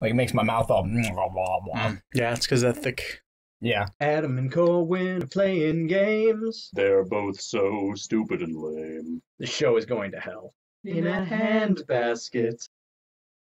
Like it makes my mouth all blah blah blah. Mm. Yeah, it's because that thick. Yeah. Adam and Corwin are playing games. They're both so stupid and lame. The show is going to hell. In a handbasket.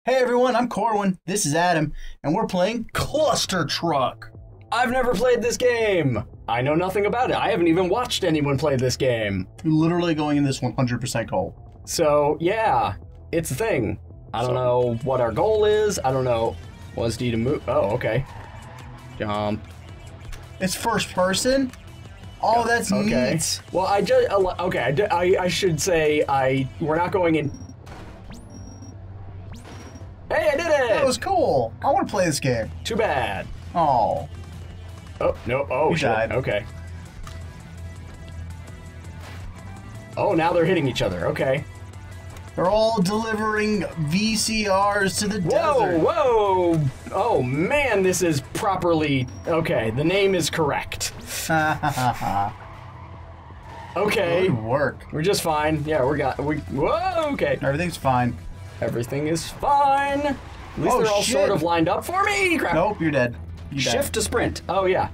Hey everyone, I'm Corwin. This is Adam, and we're playing Clustertruck. I've never played this game. I know nothing about it. I haven't even watched anyone play this game. We're literally going in this 100% goal. So yeah, it's a thing. I don't So- know what our goal is. I don't know. Was D to move? Oh, okay. Jump. It's first person. Oh, that's Okay. neat. Well, I just okay. I, I I should say I we're not going in. Hey, I did it! That was cool. I want to play this game. Too bad. Oh, Oh no! Oh You shit! died. Okay. Oh, now they're hitting each other. Okay. They're all delivering VCRs to the Whoa! desert. Whoa! whoa! Oh man, this is properly okay. The name is correct. Okay, Good work. we're just fine. Yeah, we got we. Whoa! Okay, Everything's fine. everything is fine. At least Oh, they're all shit. sort of lined up for me. Crap. Nope, you're dead. You. Shift to sprint. Oh yeah.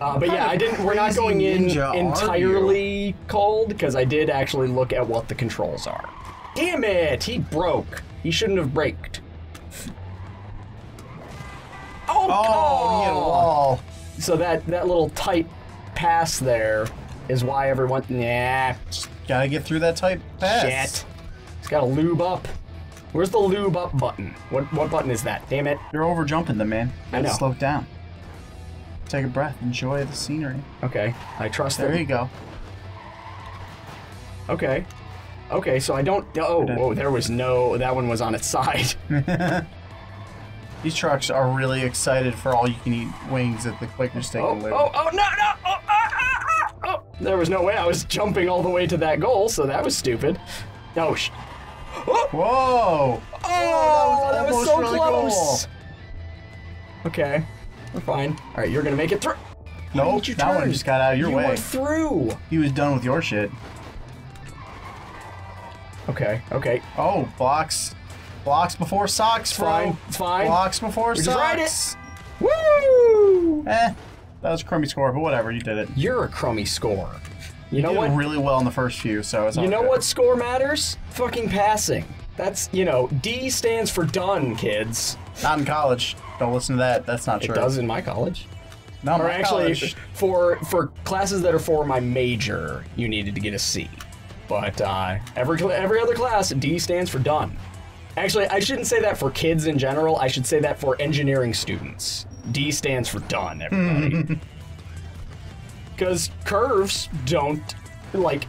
Uh, but yeah, I didn't. We're not going in ninja entirely cold because I did actually look at what the controls are. Damn it! He broke. He shouldn't have braked. Oh, Oh, you hit a wall. So that that little tight pass there is why everyone. Nah. Gotta get through that tight pass. Shit. It's got to lube up. Where's the lube up button? What what button is that? Damn it. You're over jumping them, man. I know. Slow down. Take a breath. Enjoy the scenery. Okay, I trust There them. you go. Okay. Okay, so I don't. Oh, oh, there was no. That one was on its side. These trucks are really excited for all you can eat wings at the Quaker Steak Oh, oh, oh, no, no! Oh, ah, ah, ah, oh. There was no way I was jumping all the way to that goal, so that was stupid. No, sh- oh, Whoa! oh, that was, almost so really close. Okay, we're fine. All right, you're gonna make it through. No, Nope, you that one just got out of your you way. were through. He was done with your shit. Okay, okay, Oh, blocks. Blocks before socks, it's bro. fine. It's fine. Blocks before We socks. Woo! Eh, that was a crummy score, but whatever, you did it. You're a crummy score. You know You what? really well in the first few, so it's You know good. what score matters? Fucking passing. That's, you know, D stands for done, kids. Not in college. Don't listen to that. That's not true. It true. does in my college. No, Or my actually, college. for for classes that are for my major, you needed to get a C. But uh, every every other class, D stands for done. Actually, I shouldn't say that for kids in general. I should say that for engineering students. D stands for done, everybody. Because curves don't like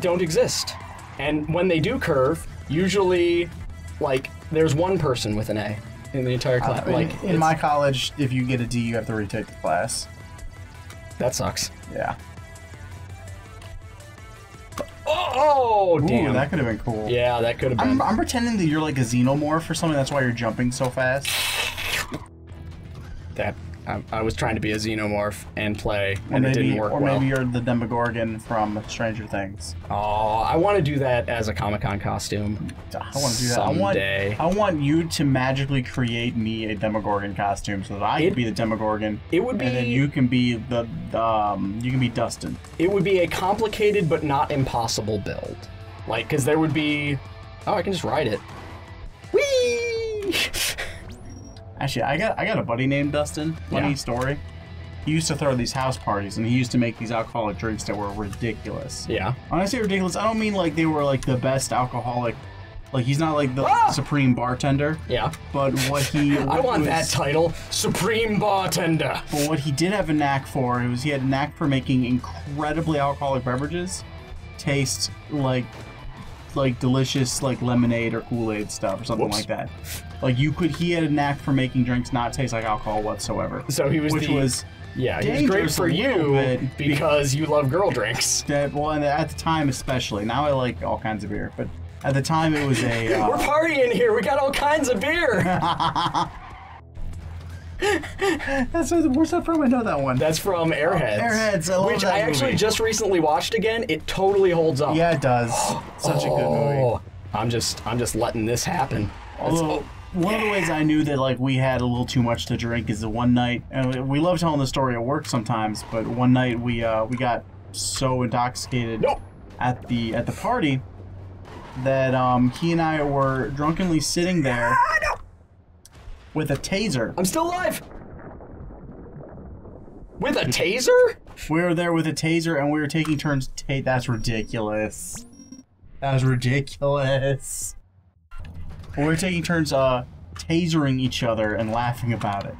don't exist, and when they do curve, usually like there's one person with an A in the entire class. Uh, in, like in it's- my college, if you get a D, you have to retake the class. that sucks. Yeah. Oh, oh Ooh, damn. that could have been cool. Yeah, that could have been. I'm, I'm pretending that you're like a xenomorph or something. That's why you're jumping so fast. that I, I was trying to be a xenomorph and play, Or and it didn't work or well. maybe you're the Demogorgon from Stranger Things. Oh, I want to do that as a Comic Con costume. I want to do that. I want, Someday. I want you to magically create me a Demogorgon costume so that I It- can be the Demogorgon, It would be and then you can be the um you can be Dustin. it would be a complicated but not impossible build. Like, because there would be. Oh, I can just ride it. Whee! Actually, I got I got a buddy named Dustin. Funny Yeah. story. He used to throw these house parties, and he used to make these alcoholic drinks that were ridiculous. yeah. When I say ridiculous, I don't mean like they were like the best alcoholic. Like he's not like the Ah! supreme bartender, Yeah. but what he I want was- that title, Supreme Bartender. But what he did have a knack for, it was he had a knack for making incredibly alcoholic beverages taste like like delicious like lemonade or Kool-Aid stuff or something Whoops. like that. Like you could he had a knack for making drinks not taste like alcohol whatsoever. So he was Which the. was yeah, he was great for you because you love girl drinks. that well and at the time especially. Now I like all kinds of beer, but at the time it was a We're uh, partying here. We got all kinds of beer. That's where's that from? I know that one. That's from Airheads. Airheads, I love which I actually movie. just recently watched again. It totally holds up. yeah, it does. Such a good movie. Oh, I'm just I'm just letting this happen. Although one of the ways I knew that like we had a little too much to drink is the one night, and we love telling the story at work sometimes. But one night we uh, we got so intoxicated Nope. at the at the party that um, he and I were drunkenly sitting there with a taser. I'm still alive. With a taser? We were there with a taser, and we were taking turns. Ta- that's ridiculous. That was ridiculous. We were taking turns uh, tasering each other and laughing about it.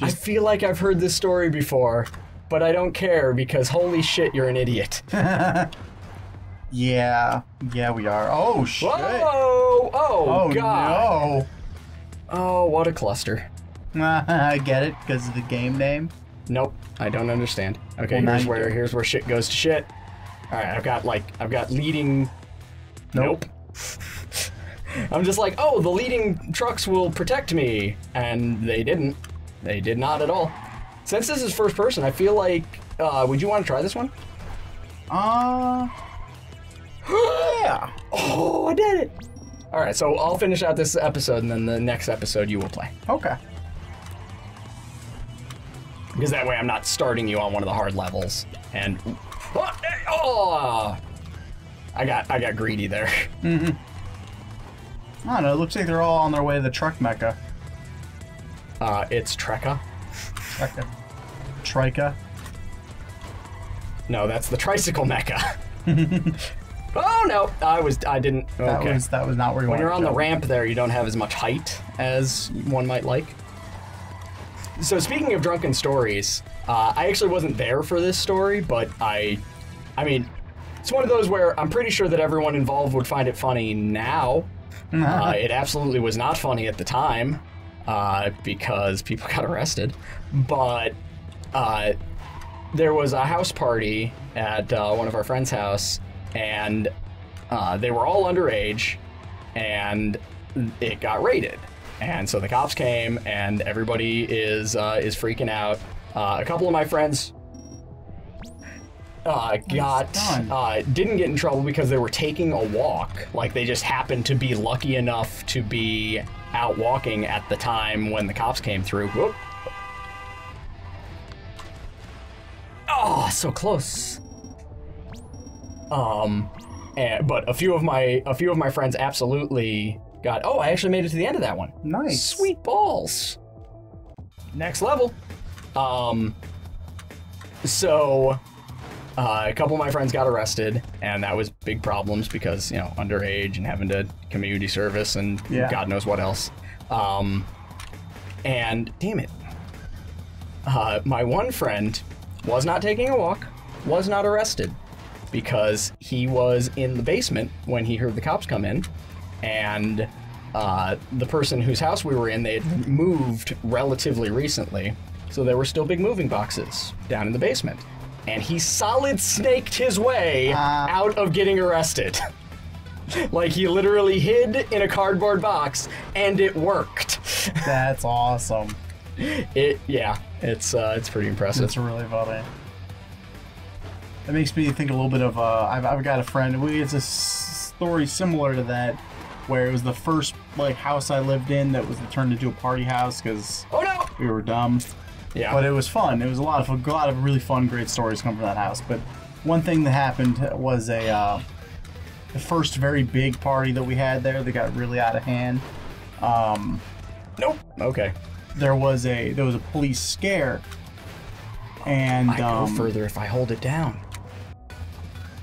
I feel like I've heard this story before, but I don't care because holy shit, you're an idiot. Yeah, yeah, we are. Oh shit! Whoa! Oh, Oh god! Oh, what a cluster. I get it because of the game name. Nope, I don't understand. Okay, Well, here's where here's where shit goes to shit. All right, I've got like I've got leading. Nope. I'm just like, oh, the leading trucks will protect me, and they didn't. They did not at all. Since this is first person, I feel like. Uh, would you want to try this one? Uh. yeah. Oh, I did it! All right, so I'll finish out this episode, and then the next episode you will play, Okay. because that way I'm not starting you on one of the hard levels. And oh, oh, I got I got greedy there. I don't know. It looks like they're all on their way to the truck mecca. Uh, it's Trekka. Trekka. Trika. No, that's the tricycle mecca. oh no, I was I didn't. That Okay. was that was not where you went. when you're on to the ramp there, you don't have as much height as one might like. So speaking of drunken stories, uh, I actually wasn't there for this story, but I, I mean, it's one of those where I'm pretty sure that everyone involved would find it funny now. uh, it absolutely was not funny at the time uh, because people got arrested. But uh, there was a house party at uh, one of our friends' house, and uh, they were all underage, and it got raided. And so the cops came, and everybody is uh, is freaking out. Uh, a couple of my friends uh, got uh, didn't get in trouble because they were taking a walk. Like they just happened to be lucky enough to be out walking at the time when the cops came through. Whoop. Oh, so close. Um, and, but a few of my a few of my friends absolutely got. Oh, I actually made it to the end of that one. nice. Sweet balls. Next level. Um, so uh, a couple of my friends got arrested, and that was big problems because you know underage and having to community service and Yeah. God knows what else. Um, and damn it, uh, my one friend was not taking a walk, was not arrested because he was in the basement when he heard the cops come in, and uh, the person whose house we were in they had moved relatively recently, so there were still big moving boxes down in the basement, and he solid snaked his way Ah. out of getting arrested. like he literally hid in a cardboard box, and it worked. That's awesome. It yeah, it's uh, it's pretty impressive. It's really funny. That makes me think a little bit of. Uh, I've, I've got a friend. We it's a story similar to that, where it was the first like house I lived in that was turned into a party house because oh no! we were dumb. Yeah. But it was fun. It was a lot of a lot of really fun, great stories come from that house. But one thing that happened was a uh, the first very big party that we had there that got really out of hand. Um, nope. Okay. there was a there was a police scare, and I go um, further if I hold it down.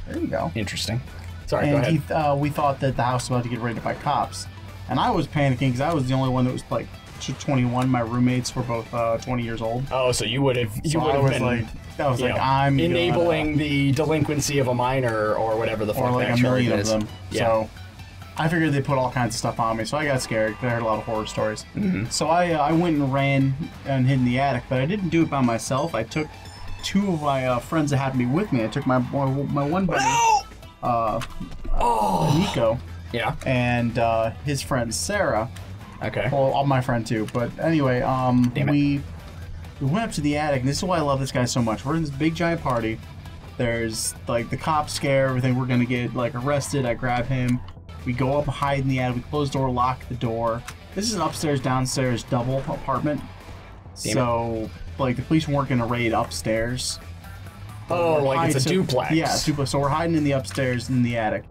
There you go. Interesting. Sorry, go and ahead. he, uh, we thought that the house was about to get raided by cops, and I was panicking because I was the only one that was like 21. My roommates were both uh, 20 years old. oh, so you would have you So would have been like, I was like, know, I'm enabling the delinquency of a minor or whatever the fuck or like that a million of them. Yeah. So I figured they put all kinds of stuff on me, so I got scared. I heard a lot of horror stories. Mm-hmm. So I uh, I went and ran and hid in the attic, but I didn't do it by myself. I took two of my uh, friends that had me with me. I took my my, my one buddy, No! uh, Oh. Nico, Yeah. and uh, his friend Sarah. Okay. Well, all my friend too. But anyway, um, Damn it. we we went up to the attic, and this is why I love this guy so much. We're in this big giant party. There's like the cops scare everything. We're gonna get like arrested. I grab him, We go up, hide in the attic. We close the door, lock the door. This is an upstairs, downstairs double apartment. Damn it. Like, the police weren't going to raid upstairs. Oh, like it's a so- duplex. Yeah, duplex. So we're hiding in the upstairs in the attic,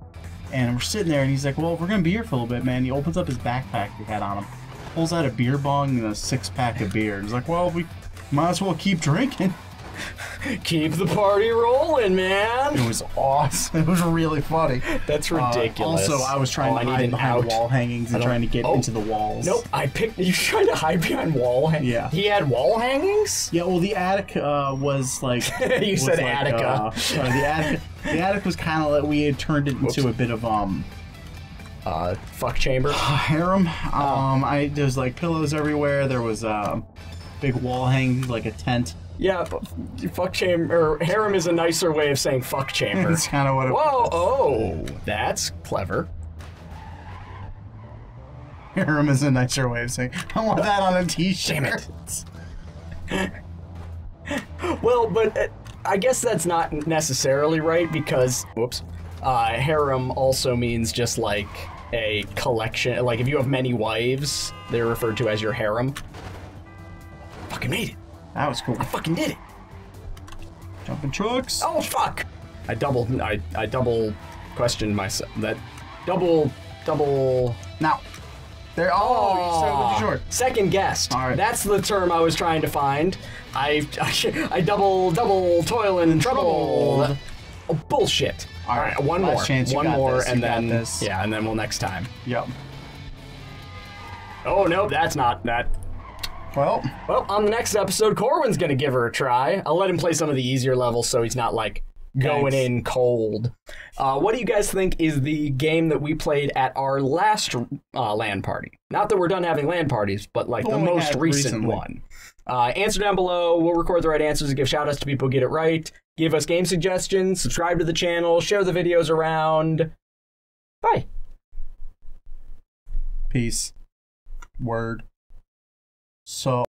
and we're sitting there, and he's like, "Well, we're gonna be here for a little bit, man." He opens up his backpack he had on him, pulls out a beer bong and a six pack of beer. He's like, "Well, we might as well keep drinking." Keep the party rolling, man. It was awesome. It was really funny. That's Uh, ridiculous. also, I was trying Oh, to hide behind wall hangings and trying to get oh. into the walls. Nope, I picked. You trying to hide behind wall? hangings? Yeah. He had wall hangings. Yeah, well, the attic uh, was like You was said like, Attica. Uh, uh, the attic, the attic was kind of like we had turned it into a bit of um Uh, fuck chamber. harem. Oh. Um, I there's like pillows everywhere. There was um, big wall hangings, like a tent. Yeah, but fuck chamber. Or harem is a nicer way of saying fuck chamber. That's kind of what it Whoa! Oh, that's clever. harem is a nicer way of saying. I want that on a t-shirt. Well, but uh, I guess that's not necessarily right because whoops, uh, harem also means just like a collection. Like if you have many wives, they're referred to as your harem. Fucking made it. That was cool. I fucking did it. Jumping trucks. Oh fuck! I double. I I double questioned myself. That double double. Now, there. Oh, you started short. Second guessed. All right. That's the term I was trying to find. I I, I double double toil and trouble. troubled. Oh, bullshit. All All right, right, one last more. chance, one more, this, you and got then this. yeah, and then we'll next time. Yep. Oh no, that's not that. Well, Well, on the next episode, Corwin's gonna give her a try. I'll let him play some of the easier levels so he's not like going Thanks. in cold. Uh, what do you guys think is the game that we played at our last uh, LAN party? Not that we're done having LAN parties, but like The the most recent recently. one. Uh, answer down below. We'll record the right answers and give shout outs to people who get it right. Give us game suggestions, subscribe to the channel, share the videos around. Bye. peace. Word. So.